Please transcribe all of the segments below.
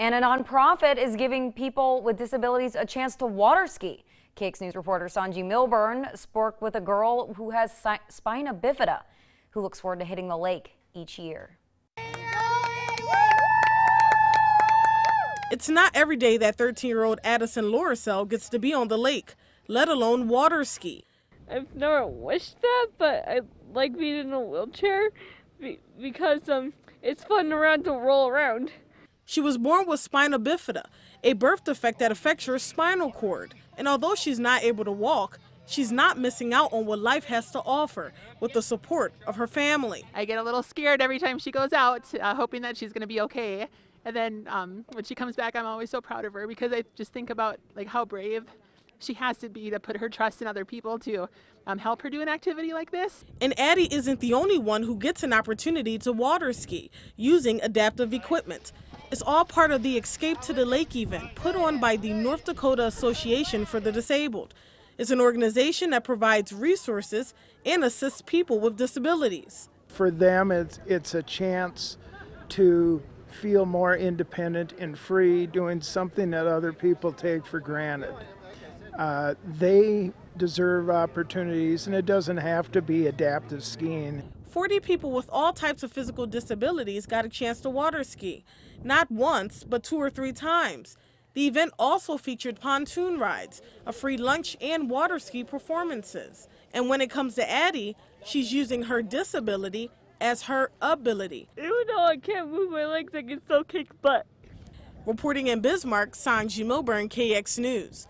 And a nonprofit is giving people with disabilities a chance to water ski. KX News reporter Sanji Milburn spoke with a girl who has spina bifida who looks forward to hitting the lake each year. It's not every day that 13-year-old Addison Loricel gets to be on the lake, let alone water ski. I've never wished that, but I like being in a wheelchair because um, it's fun around to roll around. She was born with spina bifida, a birth defect that affects her spinal cord. And although she's not able to walk, she's not missing out on what life has to offer with the support of her family. I get a little scared every time she goes out, uh, hoping that she's going to be okay. And then um, when she comes back, I'm always so proud of her because I just think about like how brave she has to be to put her trust in other people to um, help her do an activity like this. And Addie isn't the only one who gets an opportunity to water ski using adaptive equipment. It's all part of the Escape to the Lake event put on by the North Dakota Association for the Disabled. It's an organization that provides resources and assists people with disabilities. For them, it's, it's a chance to feel more independent and free doing something that other people take for granted. Uh, they deserve opportunities, and it doesn't have to be adaptive skiing. 40 people with all types of physical disabilities got a chance to water ski, not once, but two or three times. The event also featured pontoon rides, a free lunch, and water ski performances. And when it comes to Addie, she's using her disability as her ability. Even though I can't move my legs, I can still kick butt. Reporting in Bismarck, Sanji Milburn, KX News.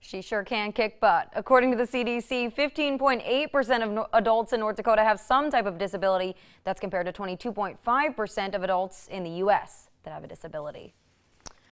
She sure can kick butt. According to the CDC, 15.8% of adults in North Dakota have some type of disability. That's compared to 22.5% of adults in the U.S. that have a disability.